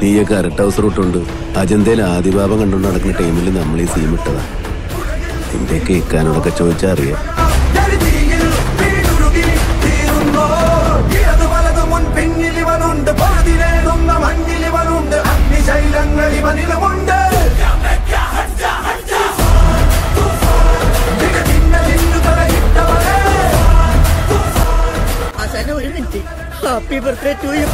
നീയൊക്കെ അരട്ട ഹൗസ് റൂട്ടുണ്ട് അജന്തയിൽ ആദിഭാവം കണ്ടുകൊണ്ട് നടക്കുന്ന ടൈമിൽ നമ്മൾ ഈ സീം ഇട്ടതാ. നിന്റെയൊക്കെ ഇക്കാനോടൊക്കെ ചോദിച്ചാൽ അറിയാം. ഇവനിലുമുണ്ട് ഒരു minute happy birthday to you